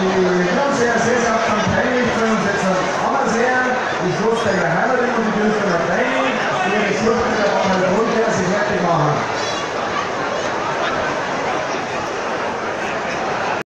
die Hirnseher Cäsar von Training 65 Ammerseher, die Schlussberger Heimerin und die Dürfner Training, die Schlussberger